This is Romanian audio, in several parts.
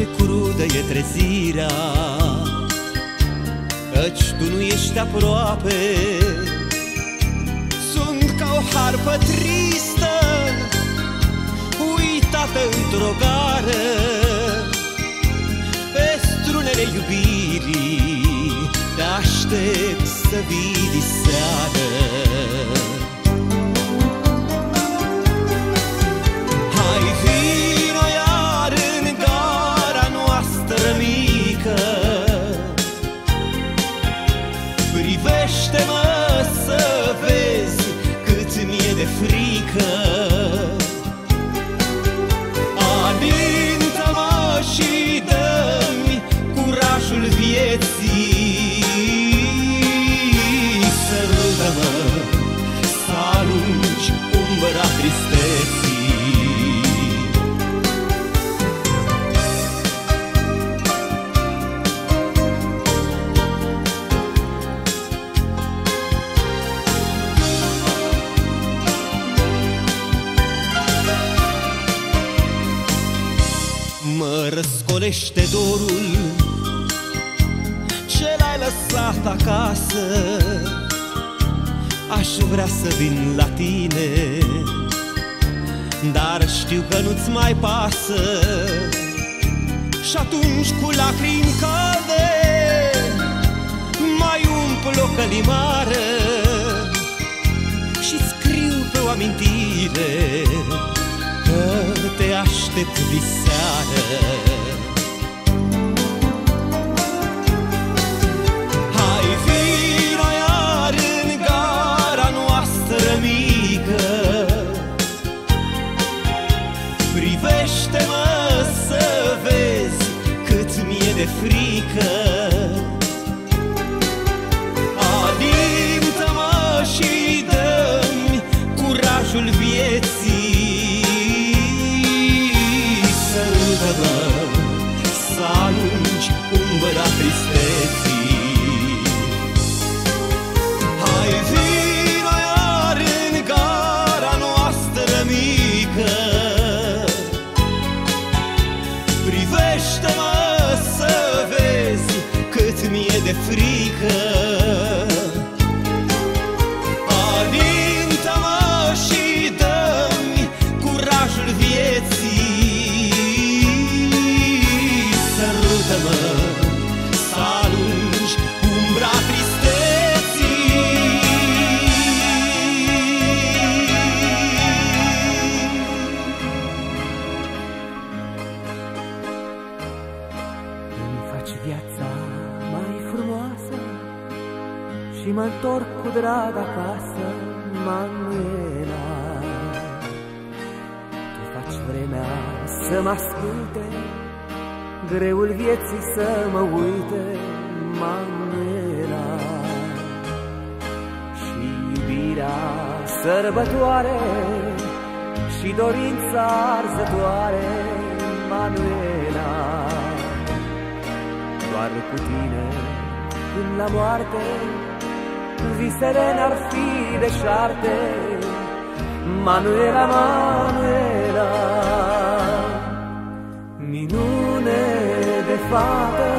Ce crudă e trezirea. Căci tu nu ești aproape. Sunt ca o harpă tristă Uitată într-o gară. Pe strunele iubirii Te aștept să vii diseară. Hai vino răscolește dorul. Ce l-ai lăsat acasă? Aș vrea să vin la tine Dar știu că nu-ți mai pasă. Și atunci cu lacrimi calde Mai umplu o călimară Și scriu pe o amintire Că te aștept diseară Greul vieții să mă uite, Manuela Și iubirea sărbătoare Și dorința arzătoare, Manuela doar cu tine până la moarte Visele n-ar fi deșarte Manuela, Manuela Minune de fată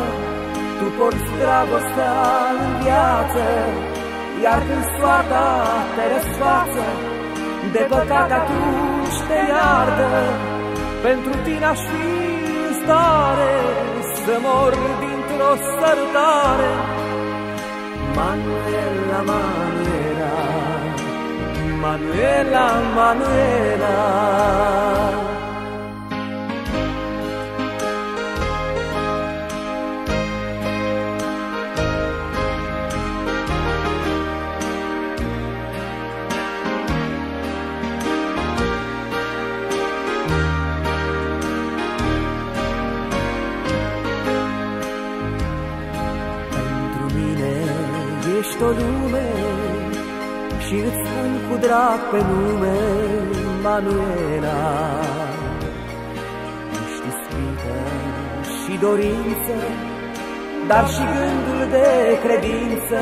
Tu porți dragostea în viață Iar când soarta te răsfață De păcat atunci te iartă Pentru tine aș fi în stare Să mor dintr-o sărutare. Manuela, Manuela Manuela, Manuela ești o lume Și îți spun cu drag pe nume Manuela. Ești ispită și dorință Dar și gândul de credință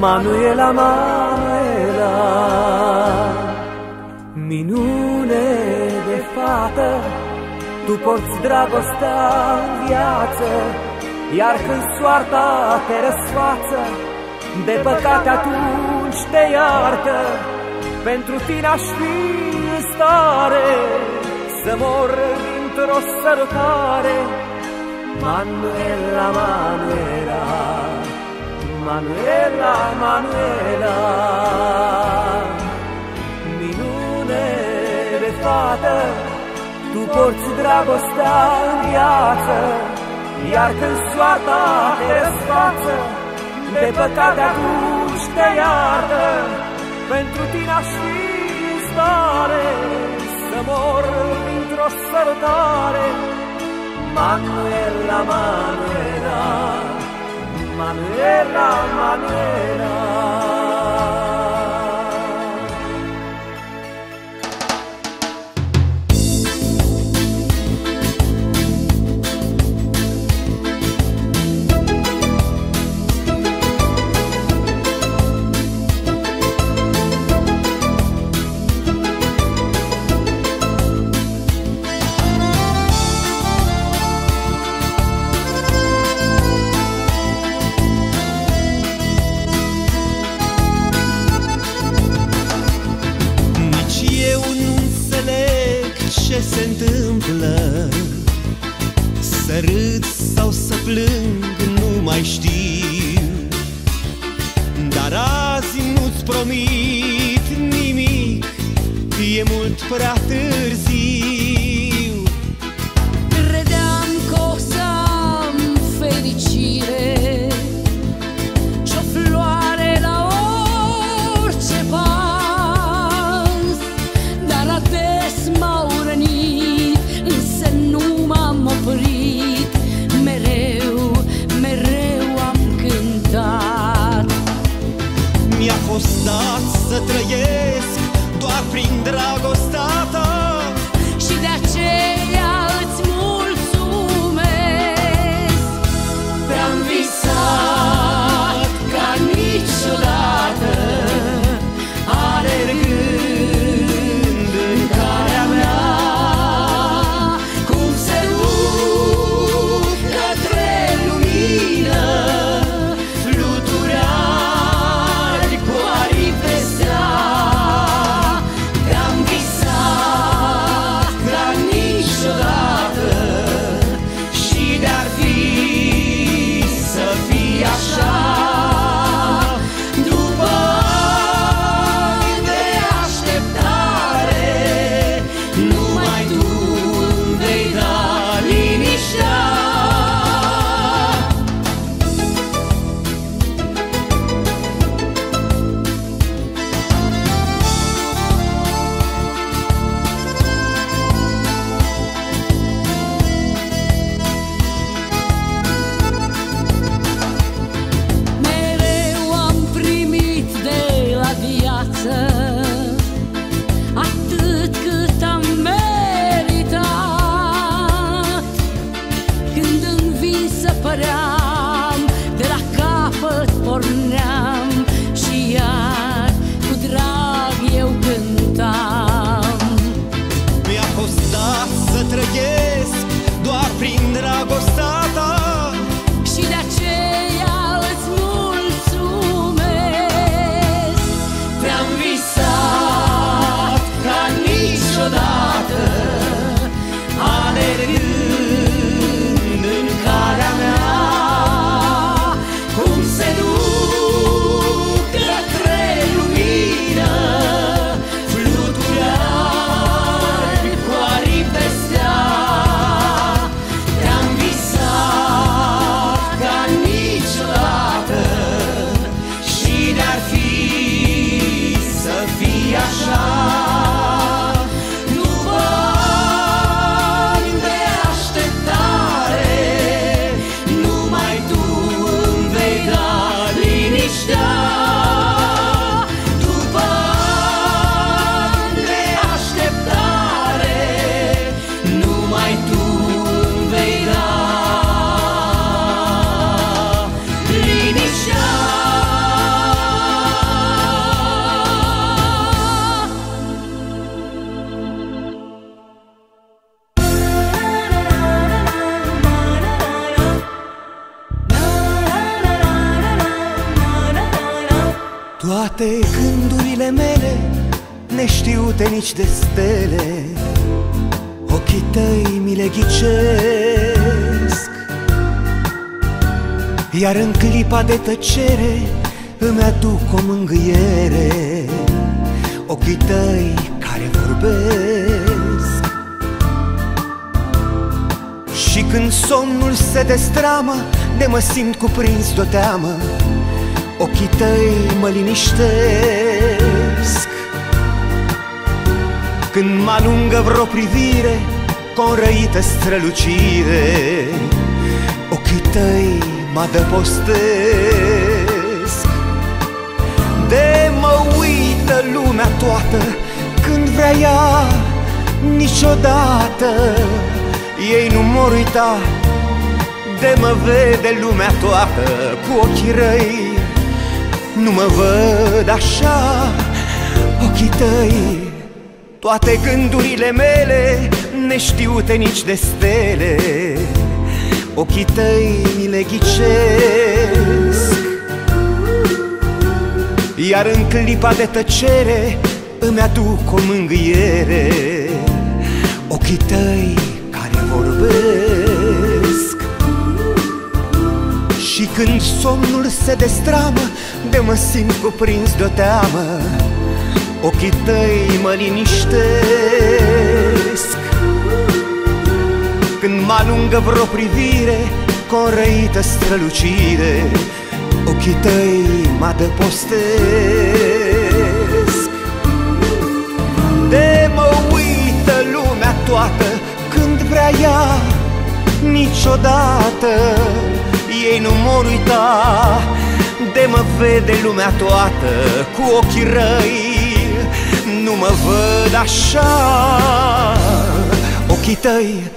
Manuela, Manuela. Minune de fată Tu porți dragostea în viață iar când soarta te răsfață De păcate atunci te iartă. Pentru tine aș fi în stare Să mor dintr-o sărutare. Manuela, Manuela Manuela, Manuela. Minune de fată Tu porți dragostea în viață. Iar când soarta te răsfață De păcate atunci te iartă. Pentru tine aș fi în stare Să mor într-o sărutare. Manuela, Manuela Manuela, Manuela. Tăcere Îmi aduc o mângâiere. Ochii tăi care vorbesc. Și când somnul se destramă De mă simt cuprins de-o teamă. Ochii tăi mă liniștesc. Când mă alungă vreo privire Cu o răită strălucire Ochii tăi mă adăpostesc. De mă uită lumea toată Când vrea ea niciodată. Ei nu mor uita De mă vede lumea toată Cu ochii răi. Nu mă văd așa Ochii tăi. Toate gândurile mele Neștiute nici de stele Ochii tăi mi le ghicesc. Iar în clipa de tăcere Îmi aduc o mângâiere. Ochii tăi care vorbesc. Și când somnul se destramă de mă simt cuprins de-o teamă. Ochii tăi mă liniștesc Când mă alungă vreo privire Cu o răită strălucire Ochii tăi mă adăpostesc. De mă uită lumea toată Când vrea ea Niciodată Ei nu mor uita. De mă vede lumea toată cu ochii răi Nu mă văd așa. Ochii tăi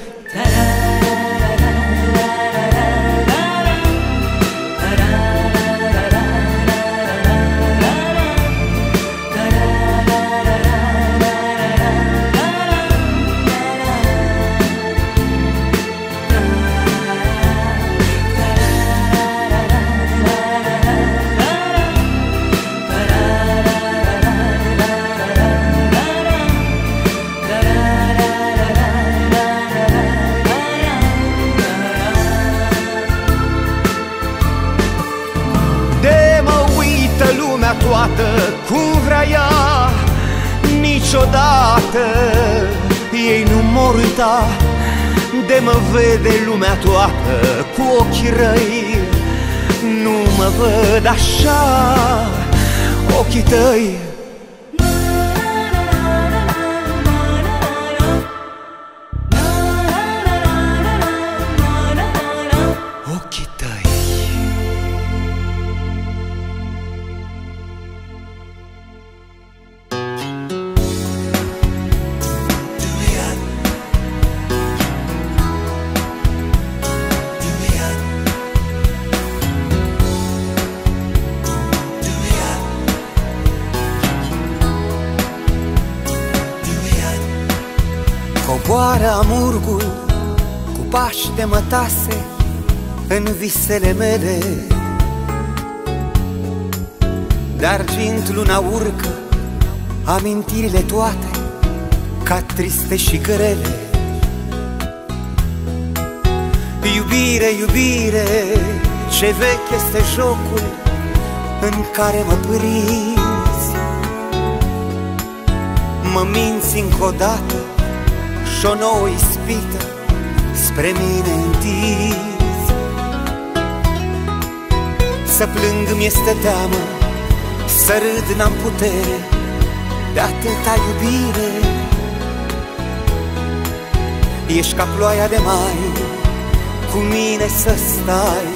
toată cum vrea ea Niciodată. Ei nu mor uita De mă vede lumea toată cu ochii răi. Nu mă văd așa ochii tăi pași de mătase în visele mele. Dar argint luna urcă amintirile toate ca triste și grele. Iubire, iubire, ce vechi este jocul în care mă prinzi Mă minți încă o dată și o nouă ispită spre mine întins Să plâng mi este teamă, să râd n-am putere de atâta iubire. Ești ca ploaia de mai, cu mine să stai,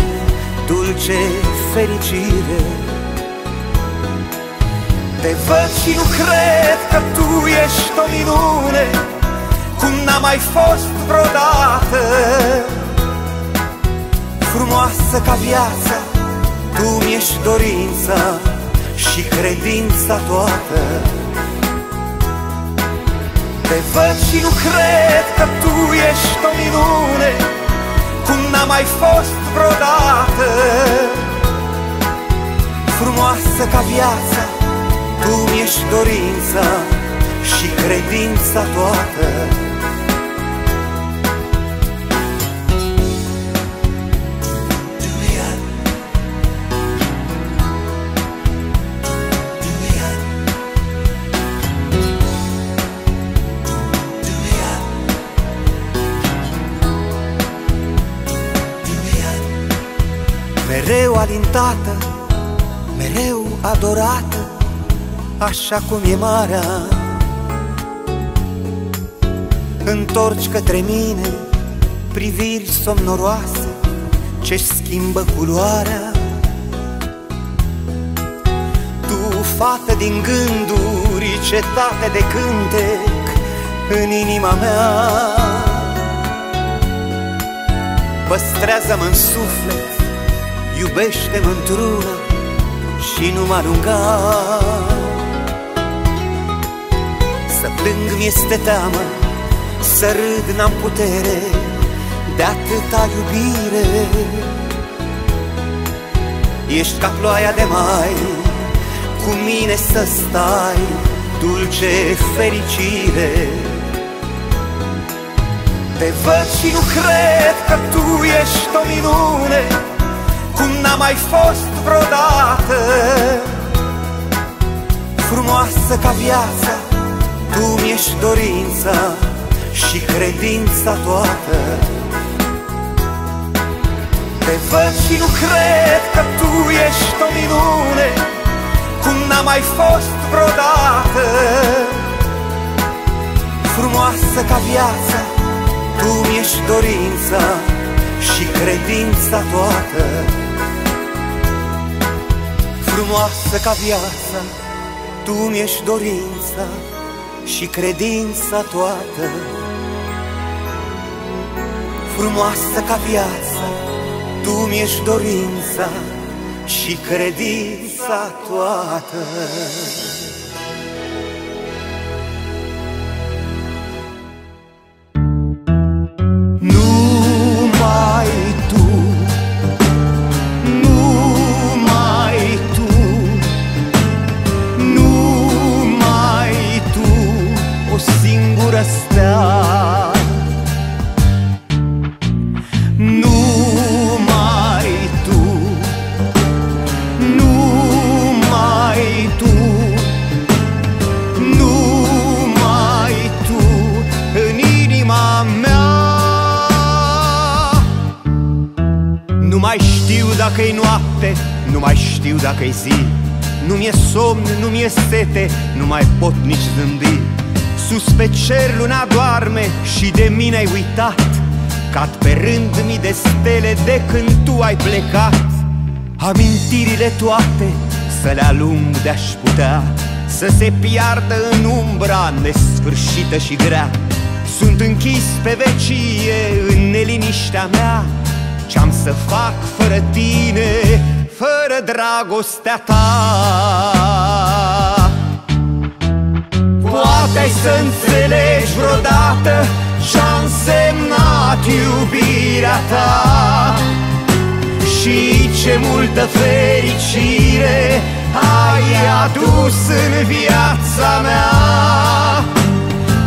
dulce fericire. Te văd și nu cred că tu ești o minune cum n-a mai fost vreodată. Frumoasă ca viața, tu mi-ești dorința și credința toată. Te văd și nu cred că tu ești o minune Cum n-a mai fost vreodată. Frumoasă ca viața, tu mi-ești dorința și credința toată alintată, mereu adorată Așa cum e marea. Întorci către mine priviri somnoroase Ce-și schimbă culoarea. Tu, fată din gânduri, cetate de cântec În inima mea Păstrează-mă în suflet Iubește-mă într-una și nu mă arunca. Să plâng mi-este teamă, să râd n-am putere De atâta iubire. Ești ca ploaia de mai, cu mine să stai Dulce fericire. Te văd și nu cred că tu ești o minune cum n-a mai fost vreodată Frumoasă ca viața, tu mi-ești dorința și credința toată. Te văd și nu cred că tu ești o minune Cum n-a mai fost vreodată. Frumoasă ca viața, tu mi-ești dorința și credința toată Frumoasă ca viața, tu mi-ești dorința și credința toată. Frumoasă ca viața, tu mi-ești dorința și credința toată știu dacă-i zi. Nu mi-e somn, nu mi-e sete, nu mai pot nici zâmbi. Sus pe cer luna doarme și de mine ai uitat. Cad pe rând mii de stele de când tu ai plecat. Amintirile toate să le alung de-aș putea. Să se piardă în umbra nesfârșită și grea. Sunt închis pe vecie în neliniștea mea. Ce-am să fac fără tine, fără dragostea ta. Poate ai să înțelegi vreodată Ce-a însemnat iubirea ta. Și ce multă fericire ai adus în viața mea.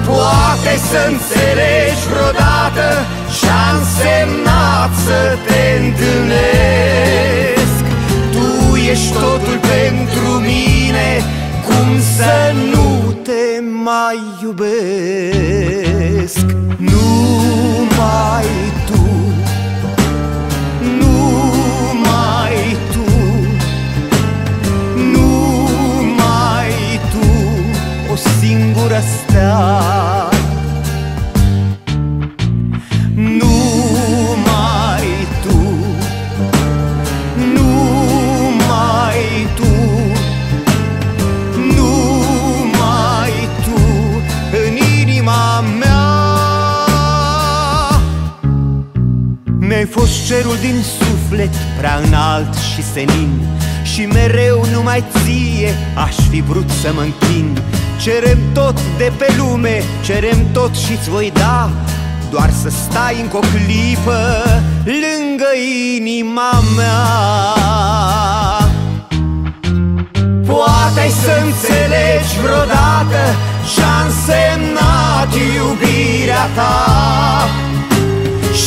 Poate să înțelegi vreodată Ce-a însemnat să te întâlnesc. Tu ești totul pentru mine Cum să nu te mai iubesc? Numai tu Numai tu Numai tu O singură stea din suflet prea înalt și senin Și mereu numai ție aș fi vrut să mă închin. Cerem tot de pe lume, cerem tot și-ți voi da Doar să stai încă o clipă lângă inima mea. Poate să înțelegi vreodată Ce-a însemnat iubirea ta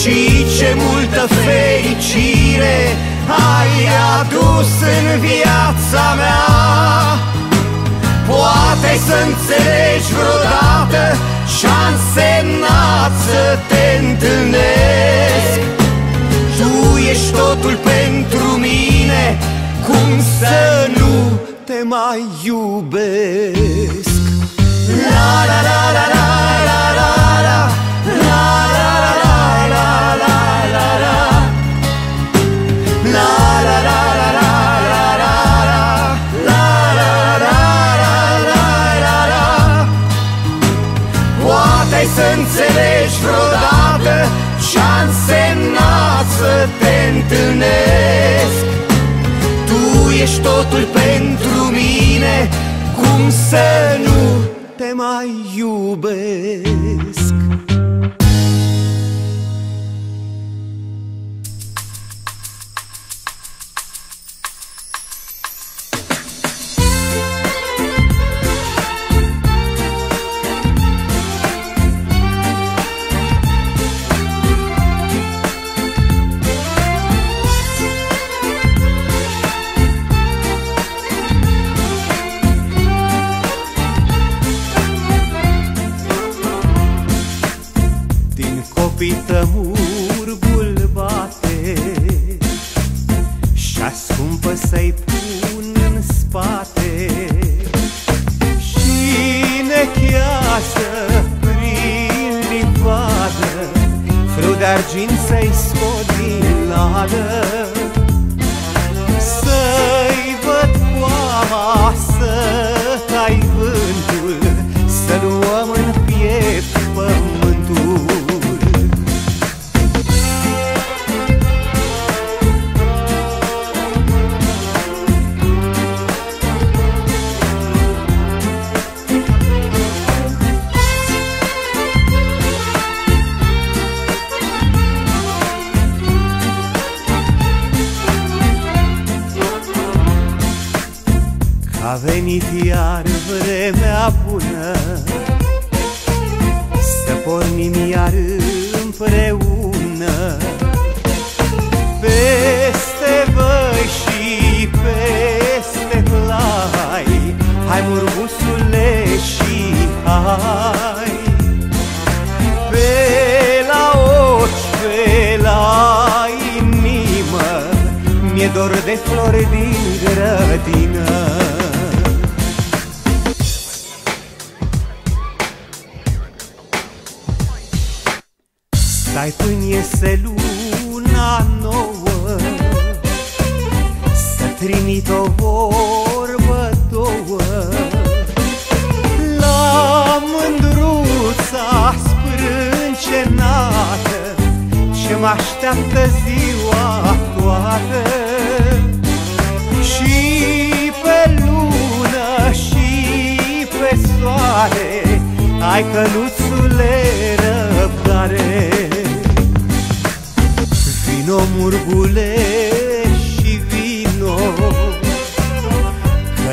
Și ce multă fericire Ai adus în viața mea. Poate să înțelegi vreodată Ce-a însemnat să te întâlnesc. Tu ești totul pentru mine Cum să nu te mai iubesc. La la la la la la Poate să înțelegi vreodată Ce-a însemnat să te întâlnesc. Tu ești totul pentru mine Cum să nu te mai iubesc Din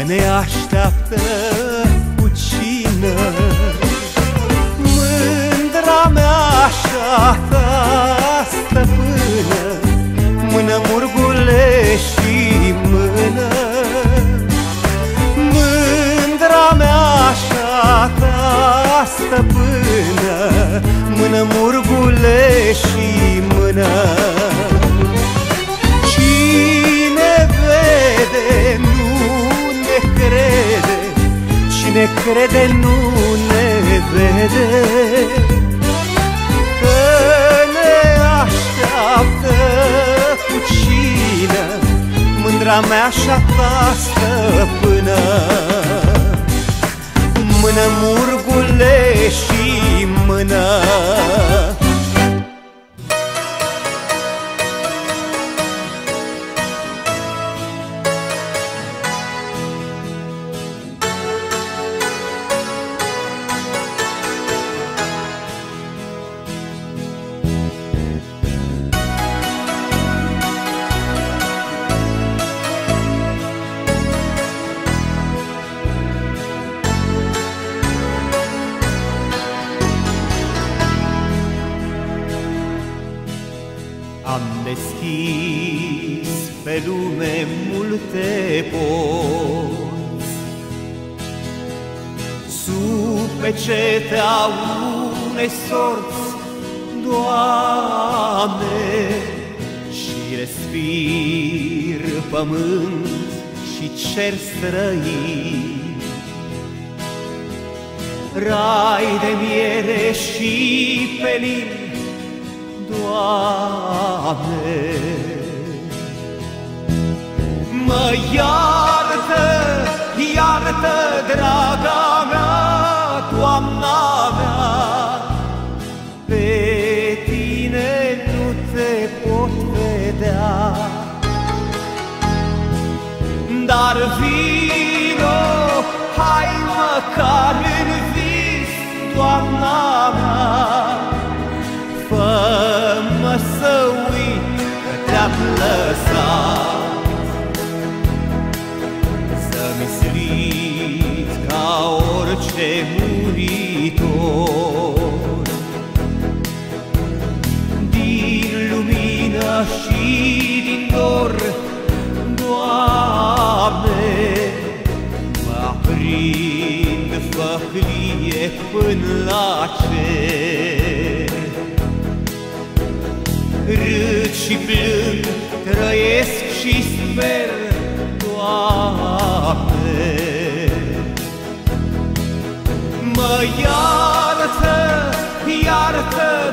ne așteaptă cu cină. Mândra mea așa ta stăpână Mână murgule și mână. Mândra mea așa ta stăpână Mână murgule și mână Cine crede nu ne vede. Că ne așteaptă cu cină Mândra mea și-a ta stăpână. Mână murgule și mână Sub pecetea unei sorți, Doamne, și respir pământ și cer străin. Rai de miere și pelin, Doamne, Mă iartă, iartă, draga vedea. Dar vino, hai măcar în vis, Doamna mea, până la cer. Râd și plâng, trăiesc și sper Doamne. Mă iartă, iartă,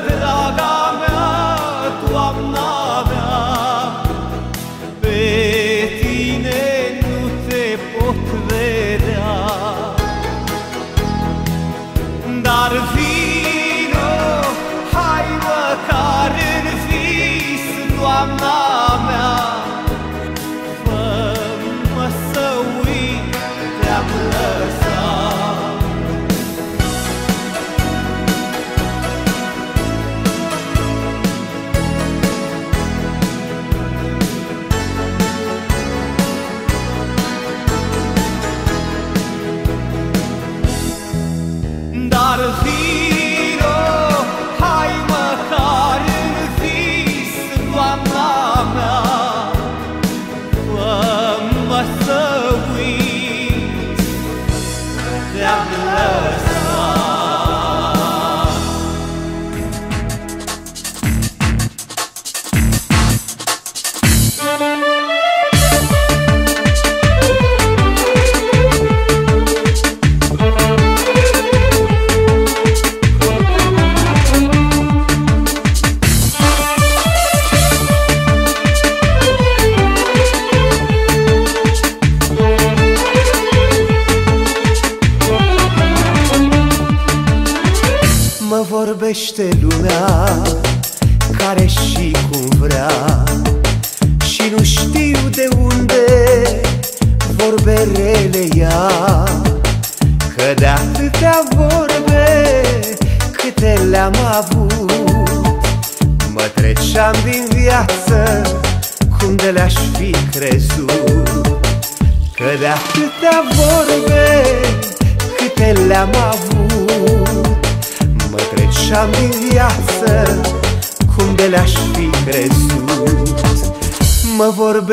vorbește lumea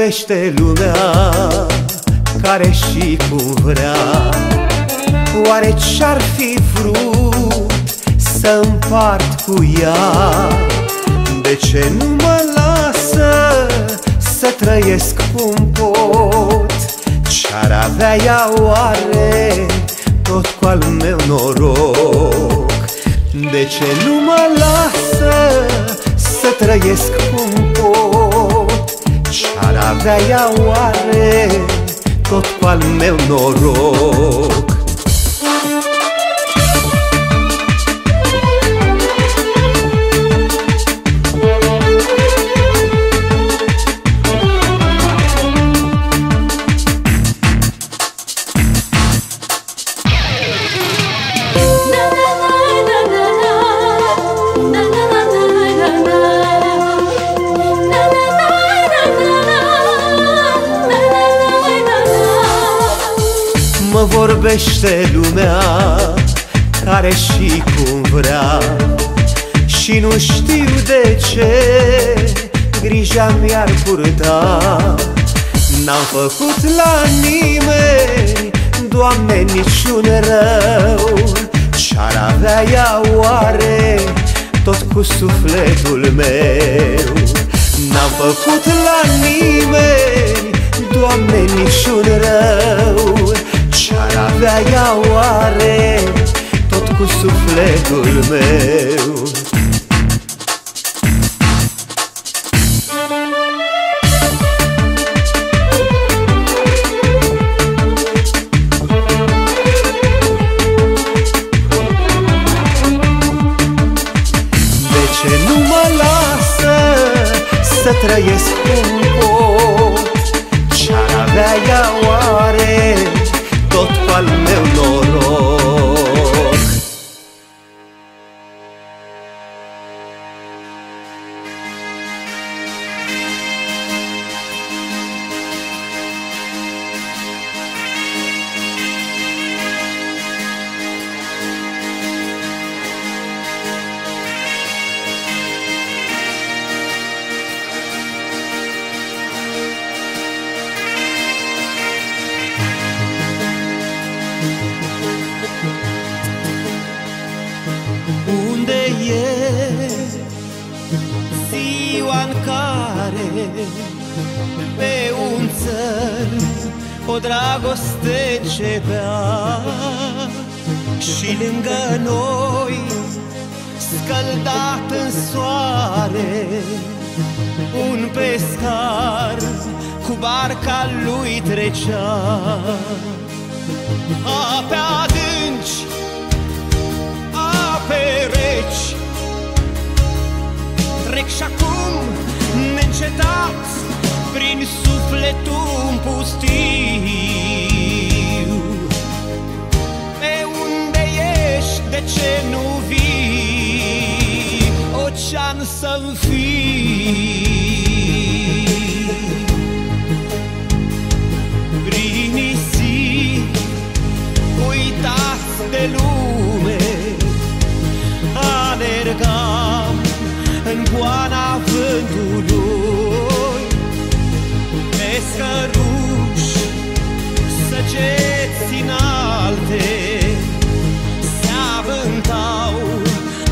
Mă vorbește lumea care și cum vrea Oare ce-ar fi vrut să împart cu ea? De ce nu mă lasă să trăiesc cum pot? Ce-ar avea ea oare tot cu al meu noroc? De ce nu mă lasă să trăiesc cum pot? Ce-ar avea ea oare tot cu al meu noroc? Mă vorbește lumea care și cum vrea. Și nu știu de ce grija mi-ar purta. N-am făcut la nimeni, Doamne, niciun rău. Ce-ar avea ea oare tot cu sufletul meu? N-am făcut la nimeni, Doamne, niciun rău. Ce-ar avea ea oare tot cu sufletul meu? Ce nu mă lasă să trăiesc cum pot vântului Pescăruși, săgeți înalte Se avântau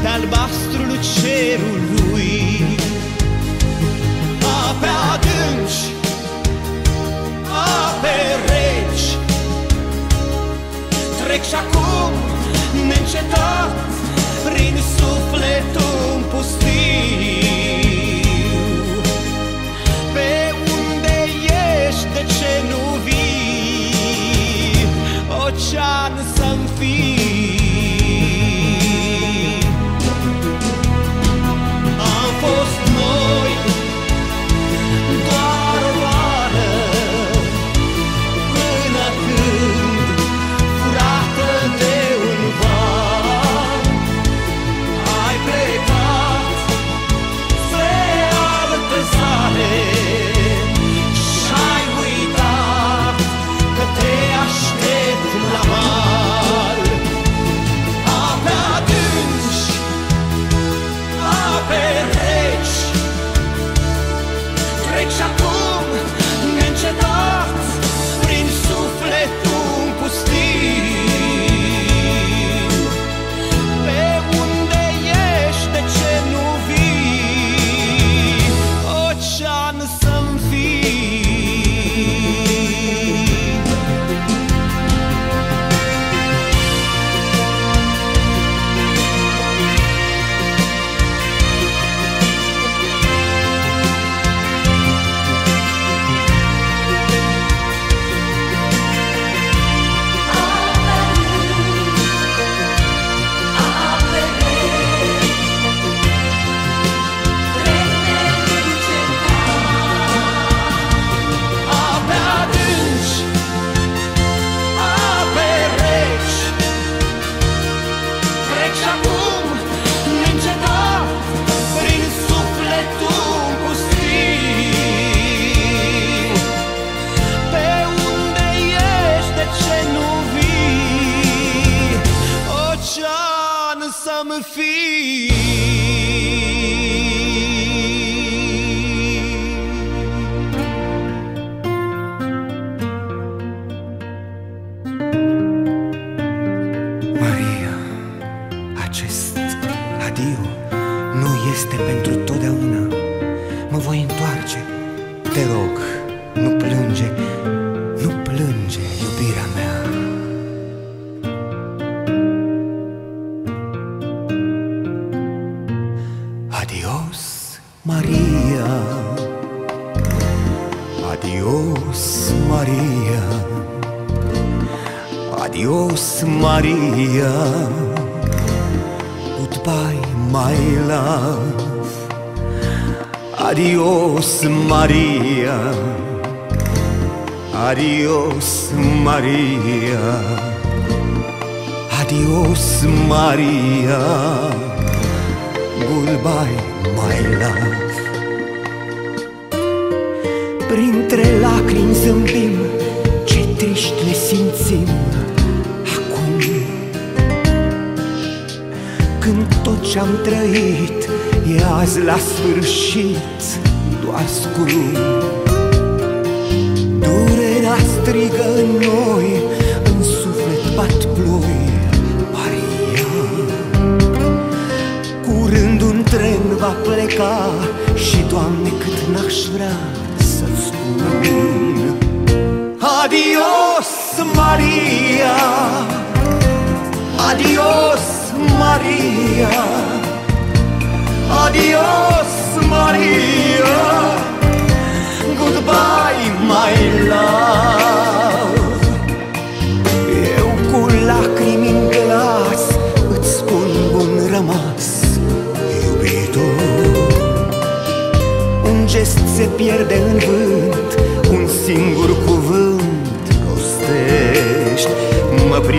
de albastrul cerului. Ape adânci, ape reci Trec și acum neîncetat prin sufletul darkness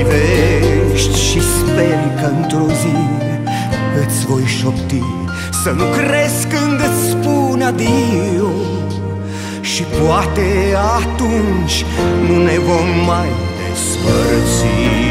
privești și speri că într-o zi Îți voi șopti. Să nu crezi când îți spun adio Și poate atunci nu ne vom mai despărți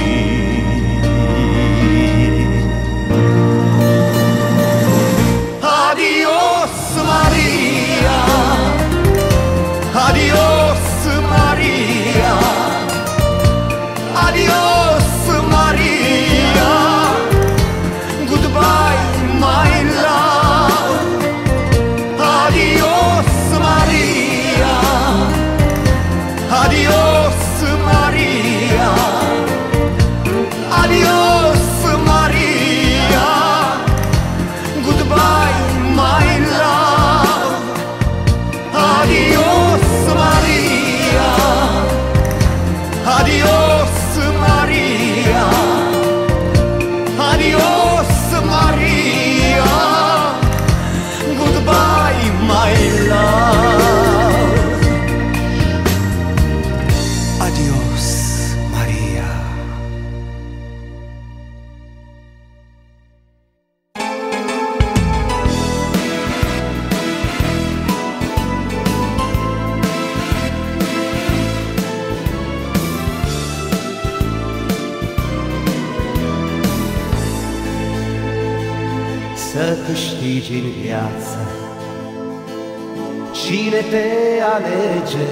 alege.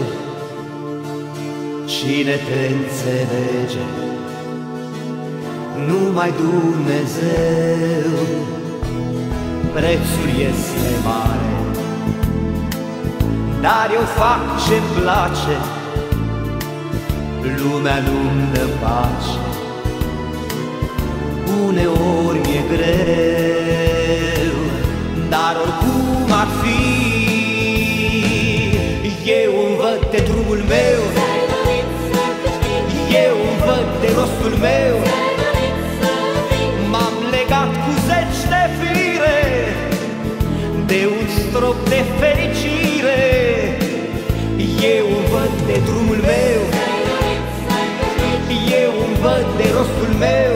Cine te înțelege? Numai Dumnezeu. Prețul este mare Dar eu fac ce-mi place. Lumea nu-mi dă pace. Uneori mi-e greu meu. M-am legat cu zeci de fire De un strop de fericire. Eu îmi văd de drumul meu Eu îmi văd de rostul meu.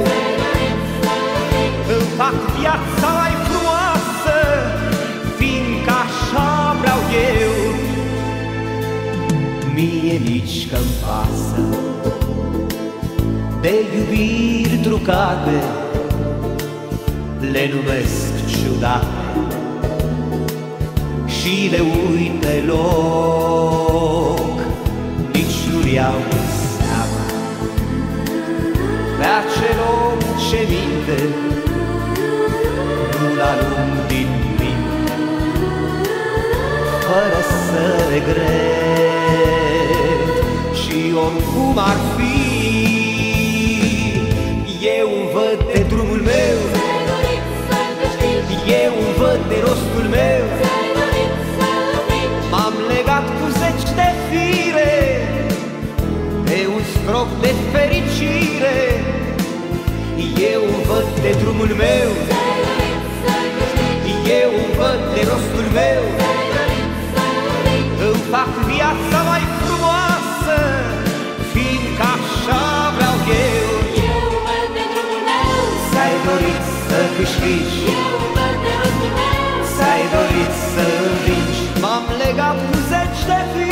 Îmi fac viața mai frumoasă Fiindcă așa vreau eu. Mie nici că-mi pasă De iubiri trucate Le numesc ciudate Și le uit pe loc Nici nu iau în seamă Pe acel om ce minte Nu-l alung din minte fără să regret. Și oricum ar fi de drumul meu. Eu văd de rostul meu. Îmi fac viața mai frumoasă Fiindcă așa vreau eu. S-ai dorit să câștigi. S-ai dorit să învingi M-am legat cu zeci de fire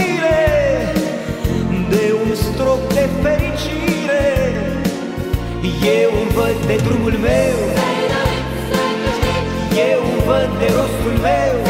văd de drumul meu. Eu văd de rostul meu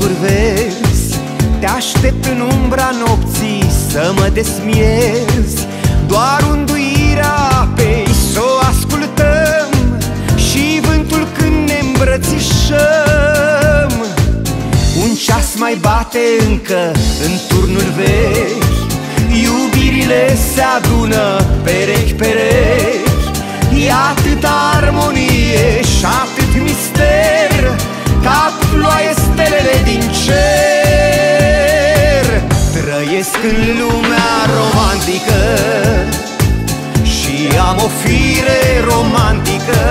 de struguri verzi Te aștept în umbra nopții să mă desmiezi Doar unduirea apei să o ascultăm Și vântul când ne îmbrățișăm. Un ceas mai bate încă în turnul vechi. Iubirile se adună perechi-perechi E atâta armonie și atât mister. Ca ploaie stelele din cer. Trăiesc în lumea romantică Și am o fire romantică.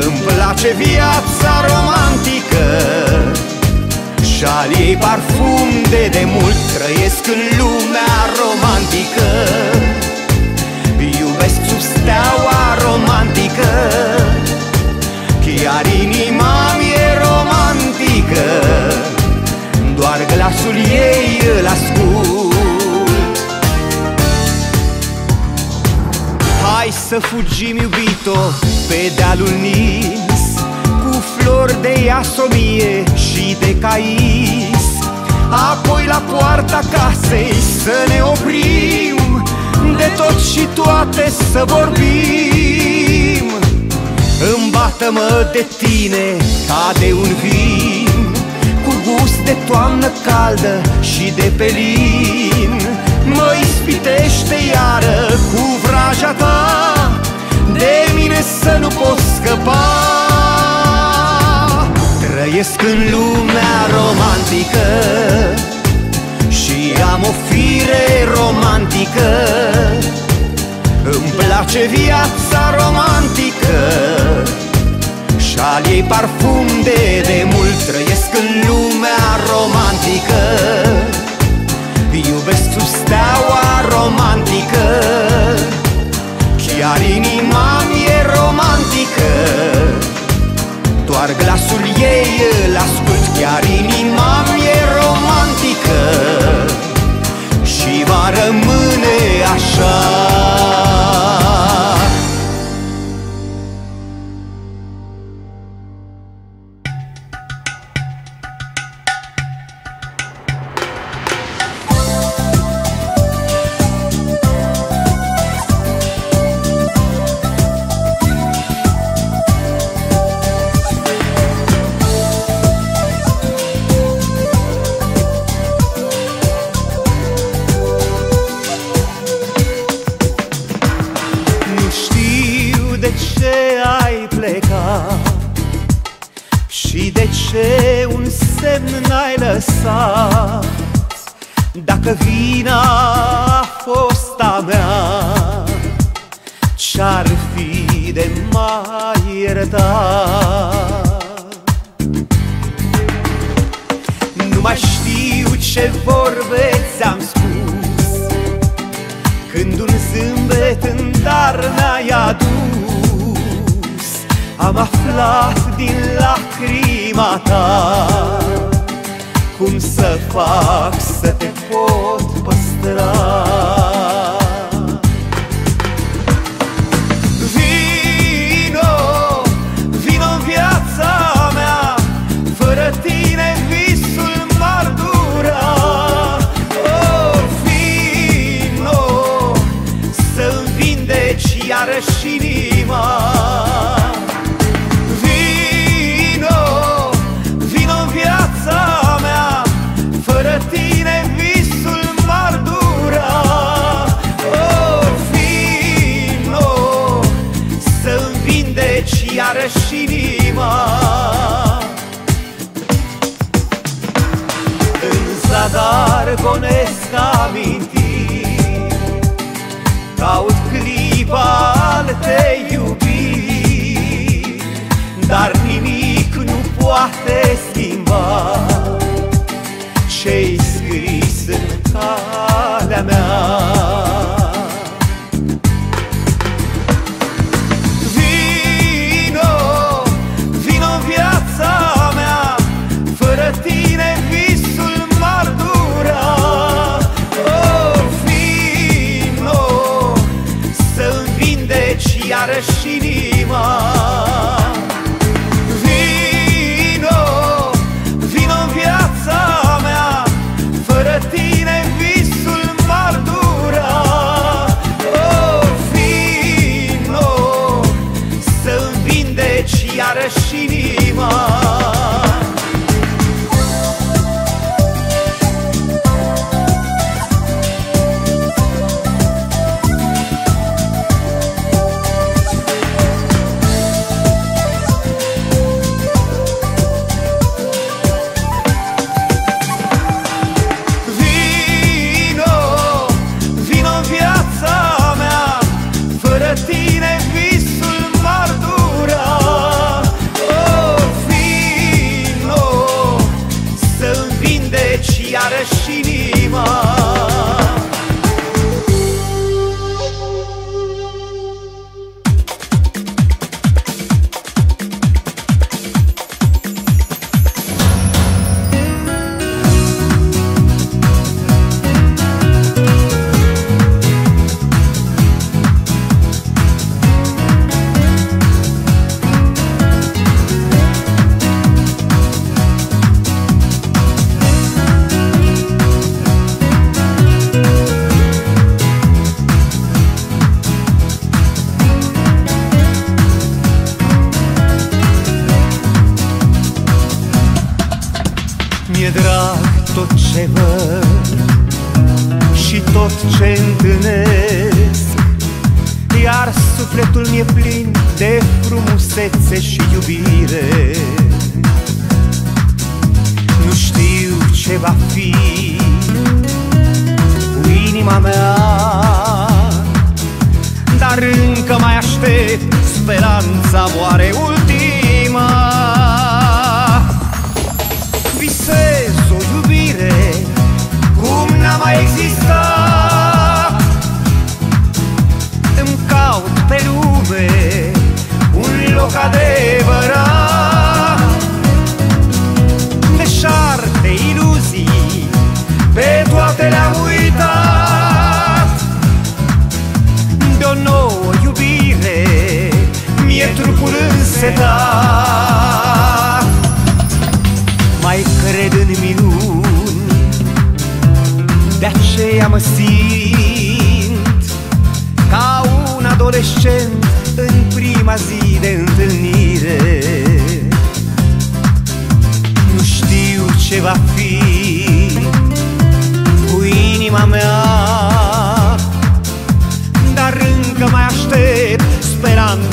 Îmi place viața romantică și al ei parfum de demult. Trăiesc în lumea romantică glasul ei îl ascult. Hai să fugim, iubito, pe dealul nins Cu flori de iasomie și de cais. Apoi la poarta casei să ne oprim De tot și toate să vorbim. Îmbată-mă de tine ca de un vin. Cu gust de toamnă caldă și de pelin Mă ispitește iară cu vraja ta De mine să nu pot scăpa. Trăiesc în lumea romantică Și am o fire romantică. Îmi place viața romantică. Și al ei parfum de demult Trăiesc în lumea romantică. Iubesc sub steaua romantică. Chiar inima mi-e romantică. Doar glasul ei îl ascult Chiar inima mi-e romantică. Și va rămâne lăsat Dacă vina a fost a mea Ce-ar fi de mai iertat? Nu mai știu ce vorbe ți-am spus Când un zâmbet în dar mi-ai adus Am aflat din lacrima ta cum să fac să te pot păstra. var.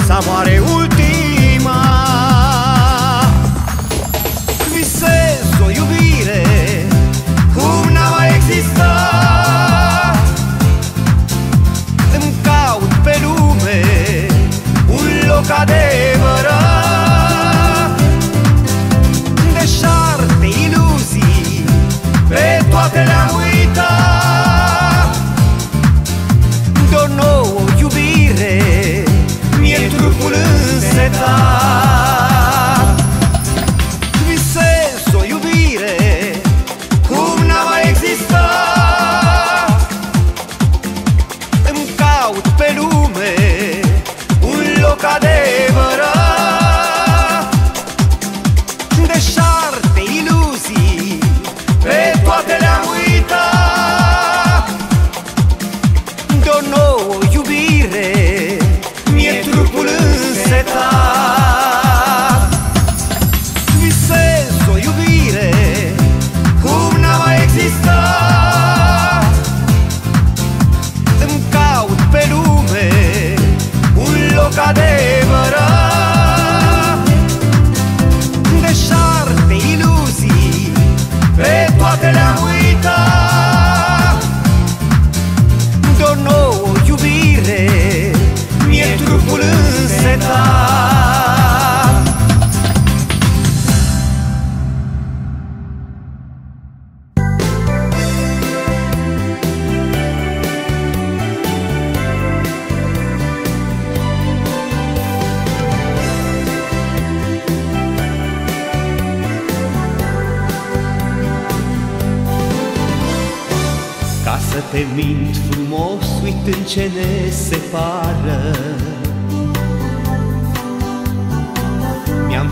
Somebody.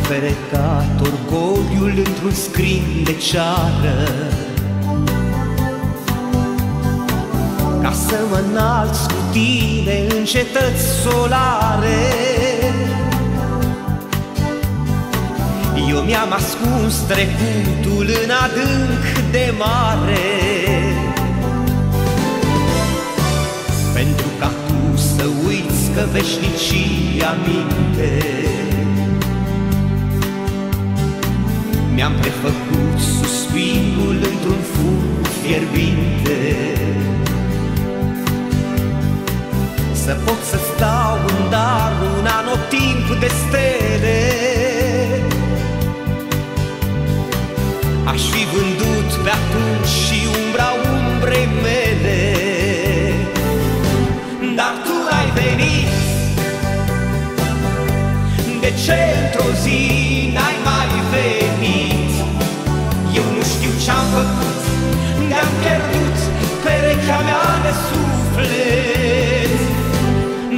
Mi-am ferecat orgoliul într-un scrin de ceară. Ca să mă înalți cu tine în cetăți solare. Eu mi-am ascuns trecutul în adânc de mare. Pentru ca tu să uiți că veșnicia minte Mi-am prefăcut suspinul într-un fum fierbinte. Să pot să stau în dar un anotimp de stele. Aș fi vândut pe atunci și umbra umbrei mele. Dar tu ai venit. De ce într-o zi n-ai ce-am făcut Ne-am pierdut perechea mea de suflet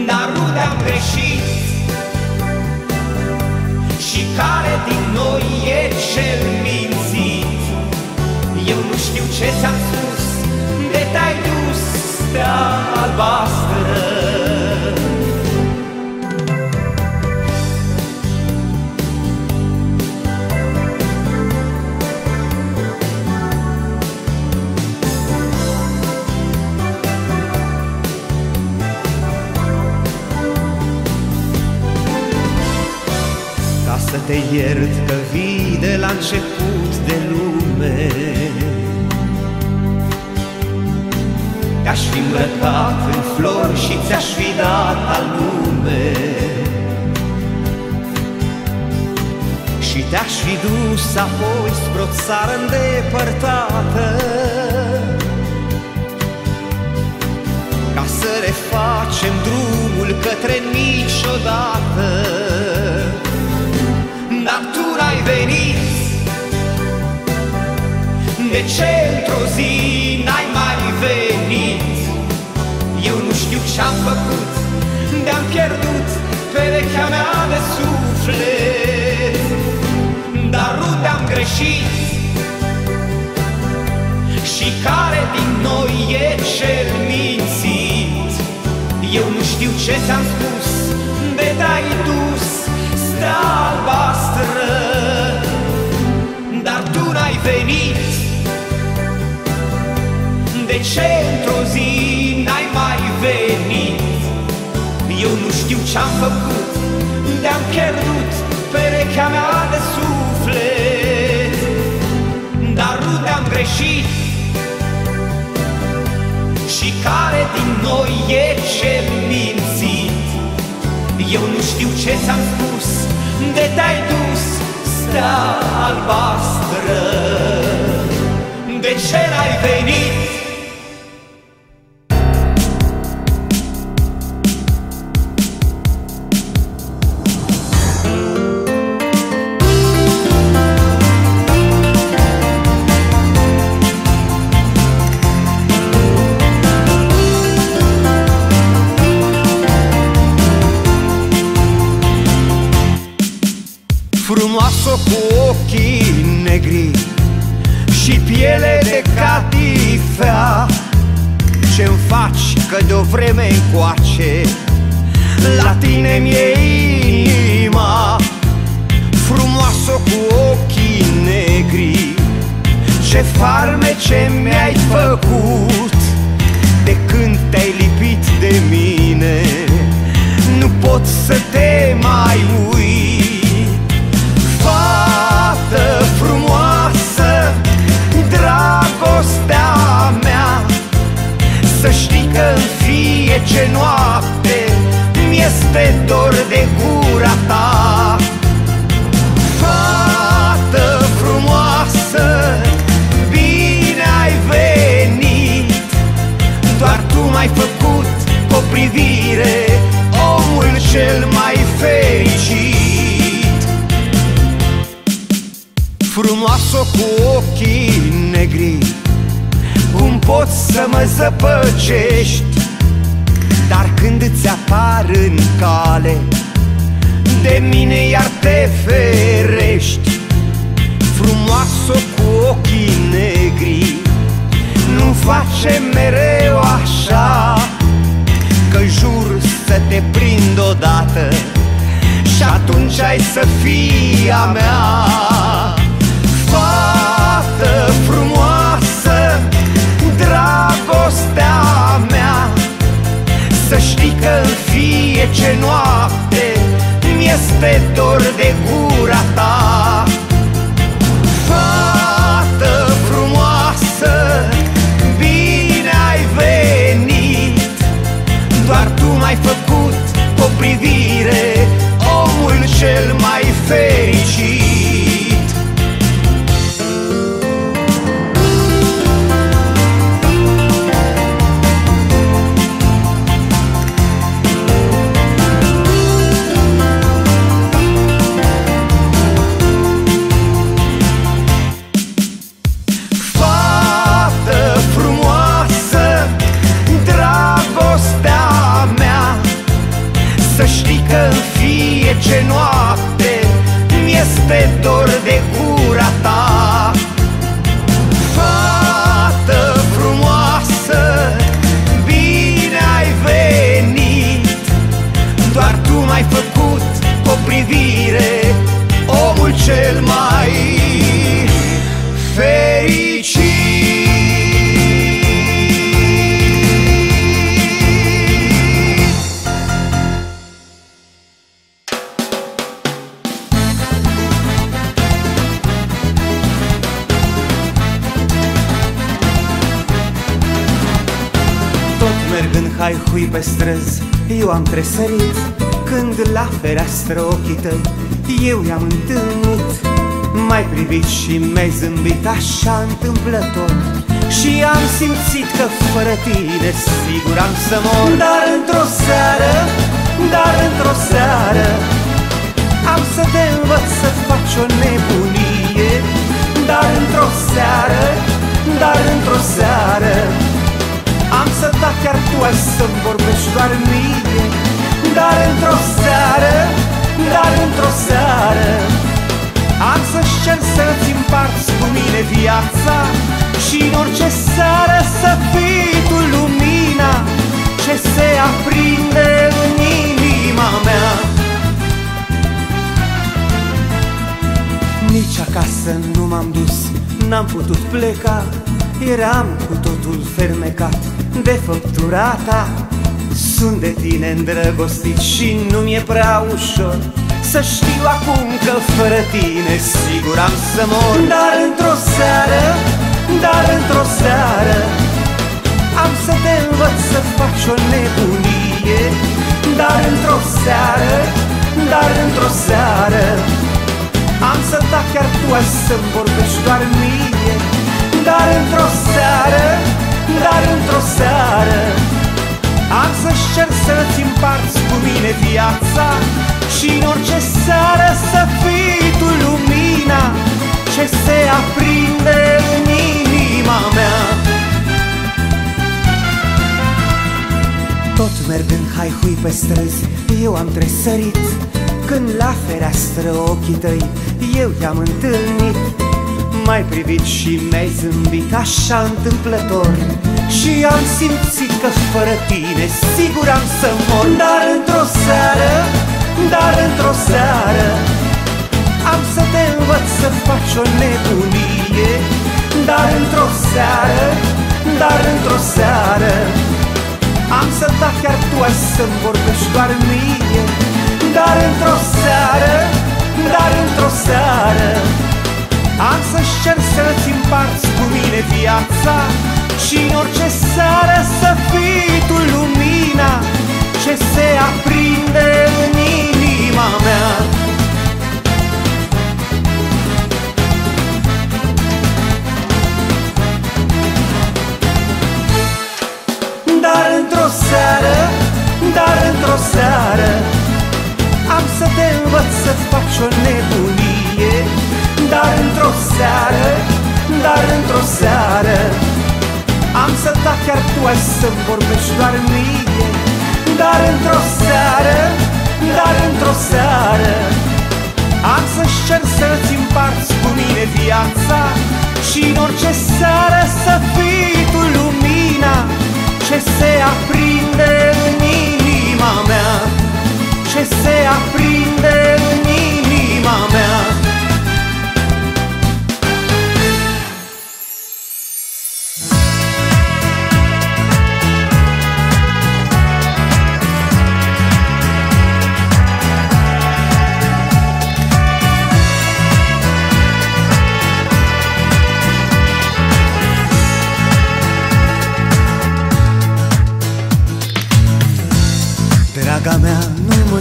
Dar unde am greșit? Și care din noi e cel mințit? Eu nu știu ce ți-am spus De te-ai dus stea albastră te iert că vii de la început de lume. Te-aș fi îmbrăcat în flori și ți-aș fi dat al lume Și te-aș fi dus apoi spre o țară îndepărtată Ca să refacem drumul către niciodată. Dar tu n-ai venit De ce într-o zi n-ai mai venit? Eu nu știu ce-am făcut De-am pierdut perechea mea de suflet Dar unde am greșit? Și care din noi e cel mințit? Eu nu știu ce ți-am spus De te-ai dus stea albastră n-ai venit De ce într-o zi n-ai mai venit? Eu nu știu ce-am făcut De-am pierdut perechea mea de suflet Dar unde am greșit? Și care din noi e cel mințit? Eu nu știu ce ți-am spus De te-ai dus stea albastră De ce n-ai venit? Faci că de-o vreme încoace. La tine mi-e inima Frumoasă cu ochii negri. Ce farmece mi-ai făcut De când te-ai lipit de mine? Nu pot să te te mai uit Să știi că în fie ce noapte Mi-este dor de gura ta. Fată frumoasă, bine ai venit. Doar tu m-ai făcut cu o privire omul cel mai fericit. Frumoasă cu ochii negri Cum poți să mă zăpăcești Dar când îți apar în cale De mine iar te ferești. Frumoasă cu ochii negri Nu face mereu așa Că jur să te prind odată Și atunci ai să fii a mea că în fie ce noapte Mi-este dor de gura ta. Fată frumoasă, bine ai venit. Doar tu m-ai făcut cu o privire Omul cel mai fericit ce noapte Mi-este dor de gura ta. Fată frumoasă, bine ai venit. Doar tu m-ai făcut cu o privire Omul cel mai fericit pe străzi. Eu am tresărit Când la fereastră ochii tăi. Eu i-am întâlnit M-ai privit și mi-ai zâmbit așa întâmplător. Și am simțit că fără tine sigur am să mor. Dar într-o seară, dar într-o seară Am să te învăț să faci o nebunie. Dar într-o seară, dar într-o seară am să da chiar tu ai să-mi vorbești doar mie Dar într-o seară, dar într-o seară Am să-și cer să-ți împarți cu mine viața Și în orice seară să fii tu lumina Ce se aprinde în inima mea. Nici acasă nu m-am dus, n-am putut pleca Eram cu totul fermecat de făptura ta. Sunt de tine îndrăgostit și nu mi-e prea ușor Să știu acum că fără tine sigur am să mor. Dar într-o seară, dar într-o seară Am să te învăț să faci o nebunie. Dar într-o seară, dar într-o seară am să da chiar tu ai să-mi vorbești doar mie. Dar într-o seară, dar într-o seară Am să-și cer să-ți împarți cu mine viața Și în orice seară să fii tu lumina Ce se aprinde în inima mea. Tot mergând hai hui pe străzi Eu am tresărit Când la fereastră ochii tăi Eu i-am întâlnit M-ai privit și mi-ai zâmbit așa întâmplător. Și am simțit că fără tine Sigur am să mor. Dar într-o seară Dar într-o seară Am să te învăț să faci o nebunie. Dar într-o seară Dar într-o seară am să da chiar tu ai să-mi vorbești doar mie. Dar într-o seară, dar într-o seară Am să-și cer să-ți împarți cu mine viața Și în orice seară să fii tu lumina Ce se aprinde în inima mea. Dar într-o seară, dar într-o seară Am să te învăț să faci o nebunie Dar într-o seară, dar într-o seară Am să da chiar tu ai să-mi vorbești doar mie Dar într-o seară, dar într-o seară Am să-și cer să-ți împarți cu mine viața Și în orice seară să fii tu lumina ce se aprinde în inima mea. Ce se aprinde în inima mea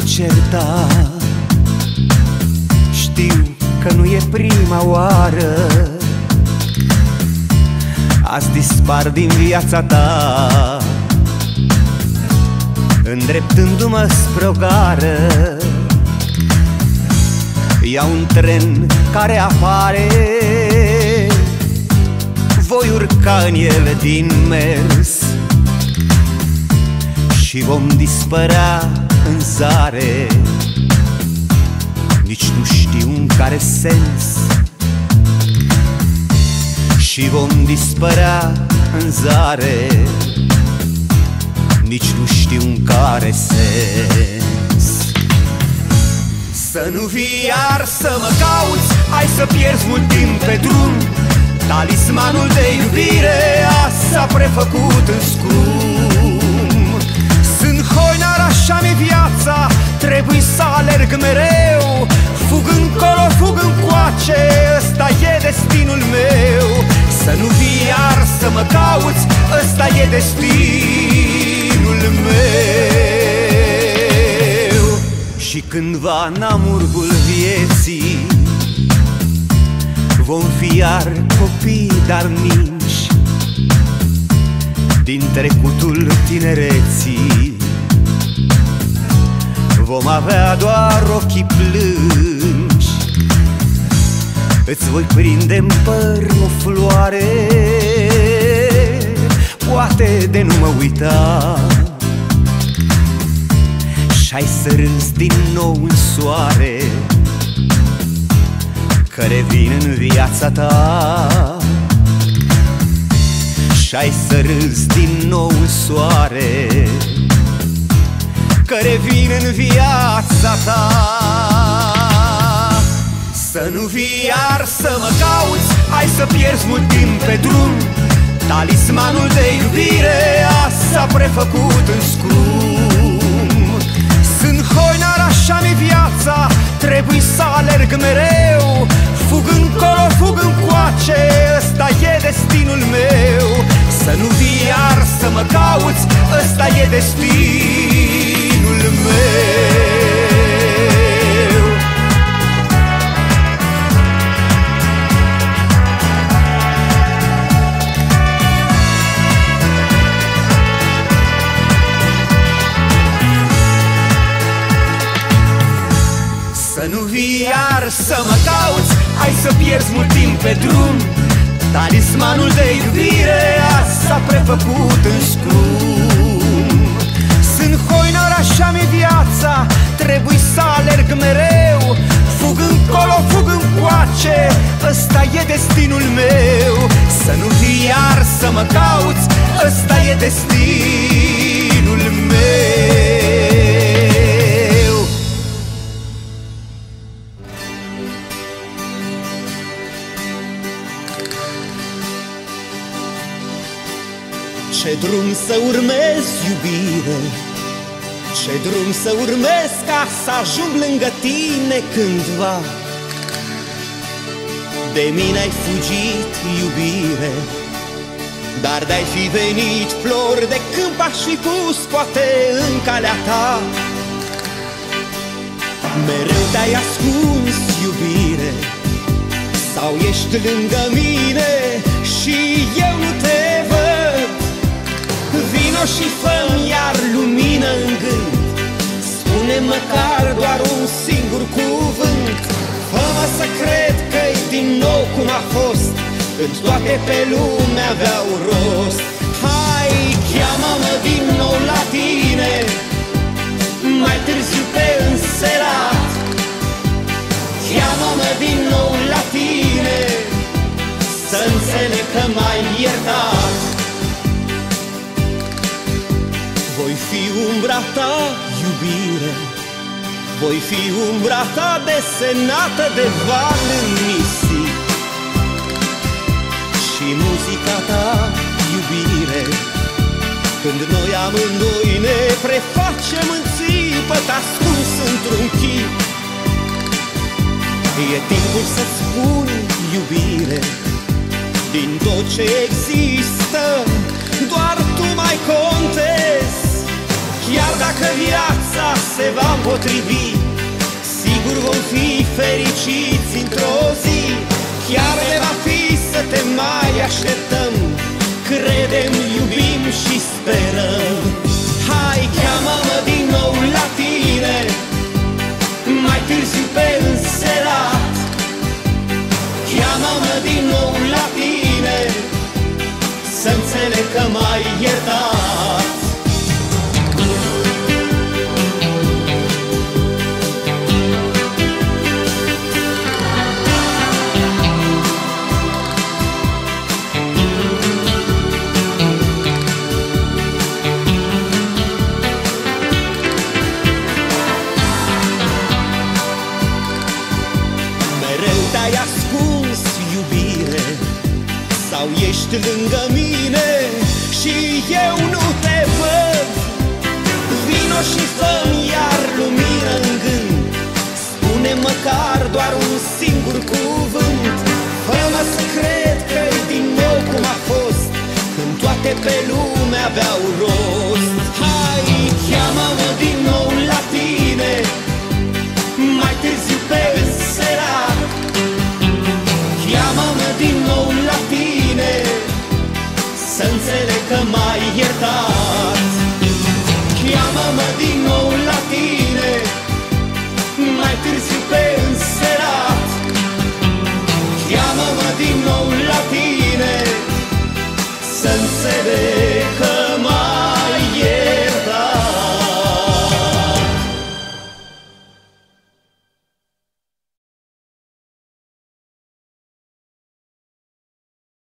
certa. Știu că nu e prima oară. Azi dispar din viața ta. Îndreptându-mă spre o gară. Iau un tren care apare. Voi urca în el din mers. Și vom dispărea în zare Nici nu știu în care sens. Și vom dispărea în zare. Nici nu știu în care sens. Să nu vii iar să mă cauți Ai să pierzi mult timp pe drum. Talismanul de iubire a s-a prefăcut în scrum viața Trebuie să alerg mereu. Fug încolo, fug încoace Ăsta e destinul meu. Să nu vii iar să mă cauți Ăsta e destinul meu. Și cândva în amurgul vieții Vom fi iar copii, dar mici. Din trecutul tinereții Vom avea doar ochii plângi Îți voi prinde în păr o floare. Poate de nu mă uita. Și-ai să râzi din nou în soare Că revin în viața ta. Și-ai să râzi din nou în soare că revin în viața ta. Să nu vii iar să mă cauți Ai să pierzi mult timp pe drum. Talismanul de iubire a s-a prefăcut în scrum Sunt hoinar, așa mi viața Trebuie să alerg mereu. Fug încolo, fug încoace Ăsta e destinul meu. Să nu vii iar să mă cauți Ăsta e destinul să urmez ca să ajung lângă tine cândva. De mine ai fugit, iubire Dar de-ai fi venit flori de câmp aș fi pus poate în calea ta. Mereu te-ai ascuns, iubire Sau ești lângă mine și eu nu te văd. Vino și fă iar lumină în gând Spune măcar doar un singur cuvânt. Fă-mă să cred că-i din nou cum a fost. Când toate pe lume aveau rost. Hai, cheamă-mă din nou la tine. Mai târziu pe înserat. Cheamă-mă din nou la tine. Să înțeleg că m-ai iertat. Voi fi umbra ta, iubire. Voi fi umbra ta desenată de val în nisip. Și muzica ta, iubire Când noi amândoi ne prefacem în țipăt Ascuns într-un chip. E timpul să spun, iubire Din tot ce există Doar tu mai contezi Chiar dacă viața se va împotrivi Sigur vom fi fericiți într-o zi. Chiar de va fi să te mai așteptăm Credem, iubim și sperăm. Hai, cheamă-mă din nou la tine Mai târziu pe înserat. Cheamă-mă din nou la tine Să înțeleg că m-ai iertat ești lângă mine și eu nu te văd. Vino și fă iar lumină în gând. Spune măcar doar un singur cuvânt. Fă-mă să cred că e din nou cum a fost Când toate pe lume aveau rost. Hai, cheamă-mă din nou la Să înțeleg că m-ai iertat. Cheamă-mă din nou la tine